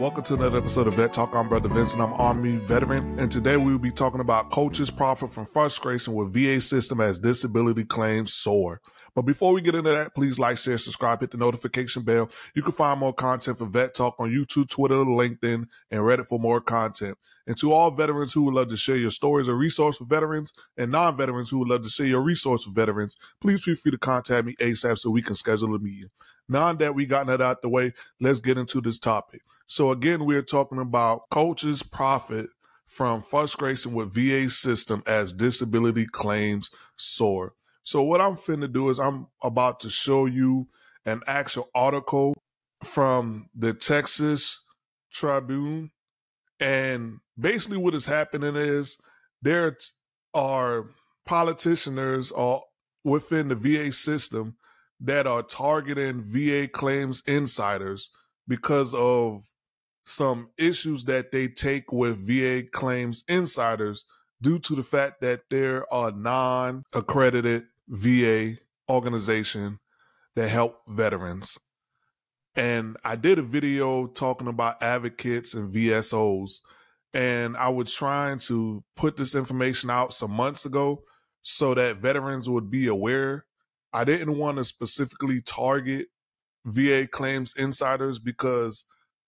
welcome to another episode of Vet Talk. I'm Brother Vincent. I'm Army veteran, and today we will be talking about coaches profit from frustration with VA system as disability claims soar. But before we get into that, please like, share, subscribe, hit the notification bell. You can find more content for Vet Talk on YouTube, Twitter, LinkedIn, and Reddit for more content. And to all veterans who would love to share your stories or resource for veterans, and non-veterans who would love to share your resource for veterans, please feel free to contact me ASAP so we can schedule a meeting. Now that we gotten that out the way, let's get into this topic. So again, we're talking about coaches profit from frustration with VA system as disability claims soar. So what I'm finna do is I'm about to show you an actual article from the Texas Tribune. And basically what is happening is there are politicians or within the VA system that are targeting VA claims insiders because of some issues that they take with VA claims insiders due to the fact that there are non accredited VA organization that help veterans. And I did a video talking about advocates and VSOs. And I was trying to put this information out some months ago so that veterans would be aware. I didn't want to specifically target VA claims insiders because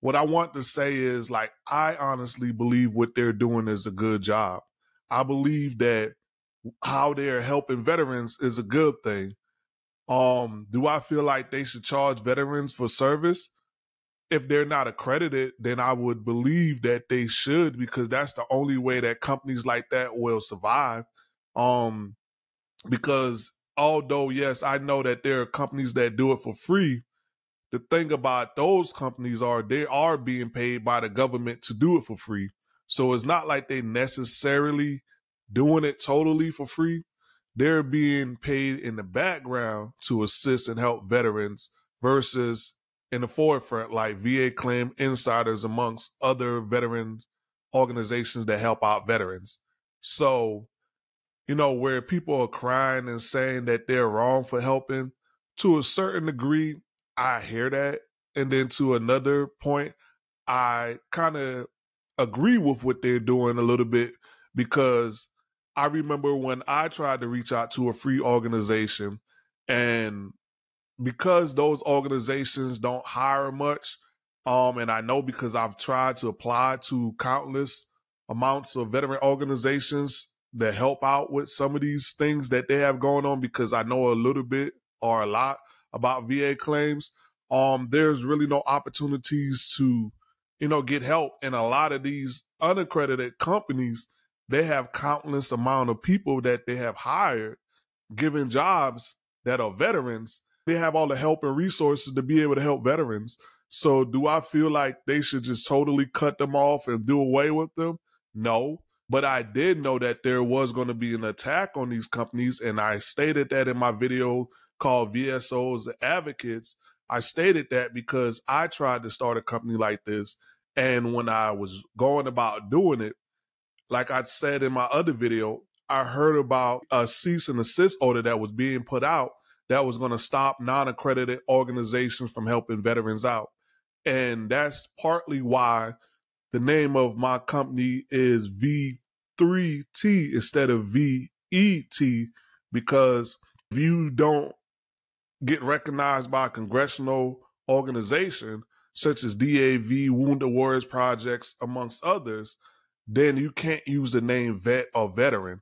what I want to say is like, I honestly believe what they're doing is a good job. I believe that how they're helping veterans is a good thing. Um, do I feel like they should charge veterans for service? If they're not accredited, then I would believe that they should because that's the only way that companies like that will survive. Um, because although yes, I know that there are companies that do it for free, the thing about those companies are they are being paid by the government to do it for free. So it's not like they necessarily doing it totally for free. They're being paid in the background to assist and help veterans versus in the forefront, like VA Claim Insiders, amongst other veteran organizations that help out veterans. So, you know, where people are crying and saying that they're wrong for helping, to a certain degree, I hear that. And then to another point, I kind of agree with what they're doing a little bit because I remember when I tried to reach out to a free organization and because those organizations don't hire much, um, and I know because I've tried to apply to countless amounts of veteran organizations that help out with some of these things that they have going on because I know a little bit or a lot about VA claims, um, there's really no opportunities to, you know, get help. And a lot of these unaccredited companies, they have countless amount of people that they have hired, given jobs that are veterans. They have all the help and resources to be able to help veterans. So do I feel like they should just totally cut them off and do away with them? No. But I did know that there was going to be an attack on these companies. And I stated that in my video called VSOs Advocates. I stated that because I tried to start a company like this. And when I was going about doing it, like I said in my other video, I heard about a cease and assist order that was being put out that was going to stop non accredited organizations from helping veterans out. And that's partly why the name of my company is V3T instead of VET, because if you don't get recognized by a congressional organization such as DAV, Wounded Warriors Projects, amongst others, then you can't use the name vet or veteran.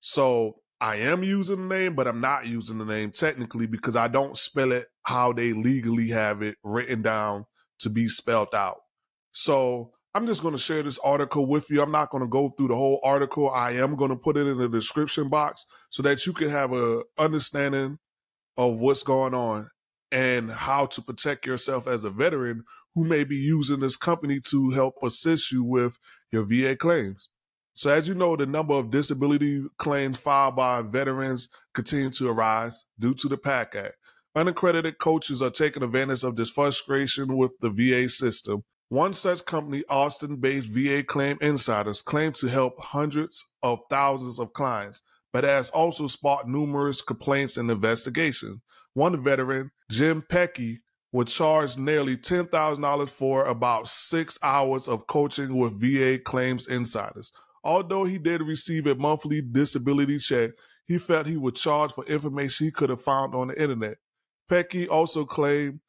So I am using the name, but I'm not using the name technically because I don't spell it how they legally have it written down to be spelled out. So I'm just going to share this article with you. I'm not going to go through the whole article. I am going to put it in the description box so that you can have a understanding of what's going on and how to protect yourself as a veteran who may be using this company to help assist you with your VA claims. So as you know, the number of disability claims filed by veterans continue to rise due to the PACT Act. Unaccredited coaches are taking advantage of this frustration with the VA system. One such company, Austin-based VA Claim Insiders, claims to help hundreds of thousands of clients but has also sparked numerous complaints and investigations. One veteran, Jim Peckey, would charge nearly $10,000 for about six hours of coaching with VA claims insiders. Although he did receive a monthly disability check, he felt he would charge for information he could have found on the internet. Peckey also claimed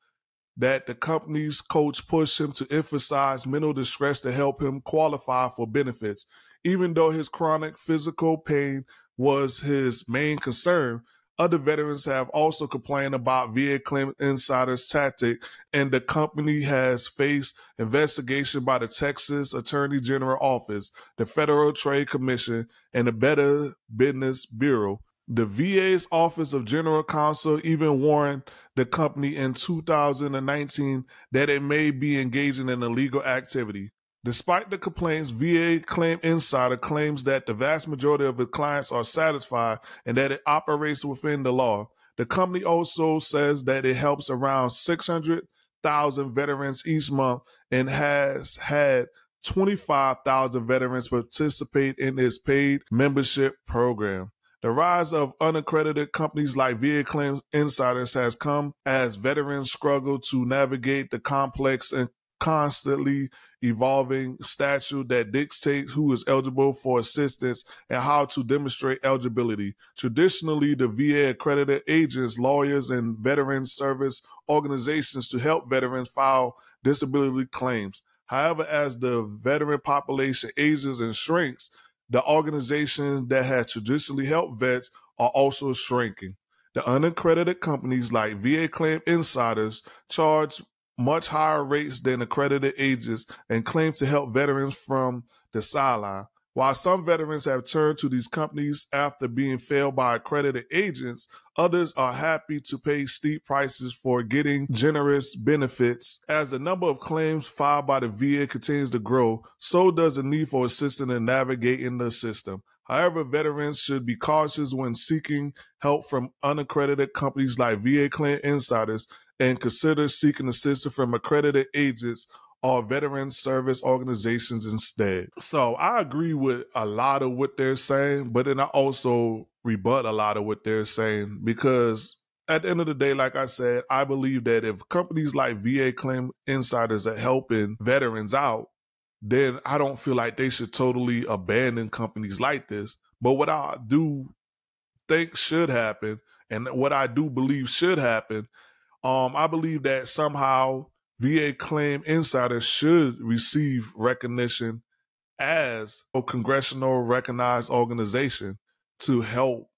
that the company's coach pushed him to emphasize mental distress to help him qualify for benefits. Even though his chronic physical pain was his main concern, other veterans have also complained about VA claim insiders tactic, and the company has faced investigation by the Texas Attorney General Office, the Federal Trade Commission, and the Better Business Bureau. The VA's Office of General Counsel even warned the company in 2019 that it may be engaging in illegal activity. Despite the complaints, VA Claim Insider claims that the vast majority of its clients are satisfied and that it operates within the law. The company also says that it helps around 600,000 veterans each month and has had 25,000 veterans participate in its paid membership program. The rise of unaccredited companies like VA Claims Insiders has come as veterans struggle to navigate the complex and constantly evolving statute that dictates who is eligible for assistance and how to demonstrate eligibility. Traditionally, the VA accredited agents, lawyers, and veteran service organizations to help veterans file disability claims. However, as the veteran population ages and shrinks, the organizations that had traditionally helped vets are also shrinking. The unaccredited companies like VA Claim Insiders charge much higher rates than accredited agents and claim to help veterans from the sideline. While some veterans have turned to these companies after being failed by accredited agents, others are happy to pay steep prices for getting generous benefits. As the number of claims filed by the VA continues to grow, so does the need for assistance in navigating the system. However, veterans should be cautious when seeking help from unaccredited companies like VA Claim Insiders and consider seeking assistance from accredited agents or veteran service organizations instead. So I agree with a lot of what they're saying, but then I also rebut a lot of what they're saying because at the end of the day, like I said, I believe that if companies like VA Claim Insiders are helping veterans out, then I don't feel like they should totally abandon companies like this. But what I do think should happen, and what I do believe should happen, um, I believe that somehow VA Claim Insiders should receive recognition as a congressional recognized organization to help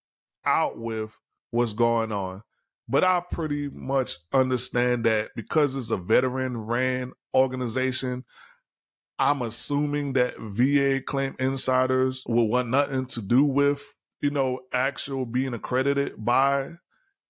out with what's going on. But I pretty much understand that because it's a veteran ran organization, I'm assuming that VA Claim Insiders will want nothing to do with, you know, actual being accredited by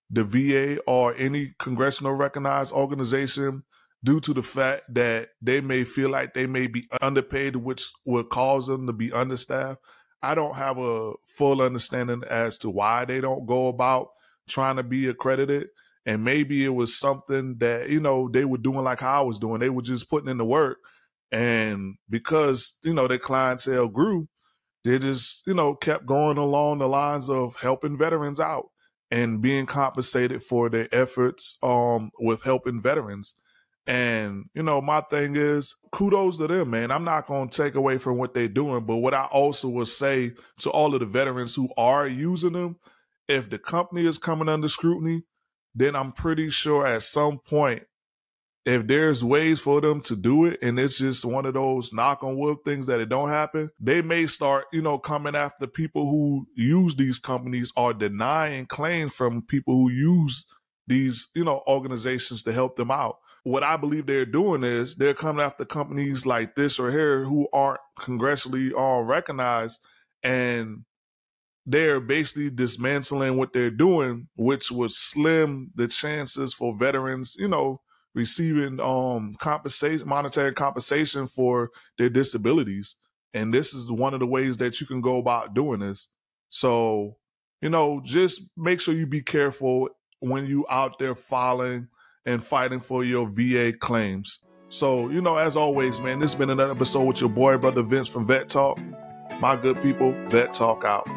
the VA or any congressional recognized organization due to the fact that they may feel like they may be underpaid, which would cause them to be understaffed. I don't have a full understanding as to why they don't go about trying to be accredited. And maybe it was something that, you know, they were doing like how I was doing. They were just putting in the work. And because, you know, their clientele grew, they just, you know, kept going along the lines of helping veterans out and being compensated for their efforts um with helping veterans. And you know, my thing is kudos to them, man. I'm not going to take away from what they're doing, but what I also will say to all of the veterans who are using them, if the company is coming under scrutiny, then I'm pretty sure at some point if there's ways for them to do it and it's just one of those knock on wood things that it don't happen, they may start, you know, coming after people who use these companies or denying claims from people who use these, you know, organizations to help them out. What I believe they're doing is they're coming after companies like this or here who aren't congressionally all recognized and they're basically dismantling what they're doing, which would slim the chances for veterans, you know, receiving um compensation monetary compensation for their disabilities. And this is one of the ways that you can go about doing this. So you know just make sure you be careful when you out there filing and fighting for your va claims. So you know as always man this has been another episode with your boy brother vince from vet talk. My good people vet talk out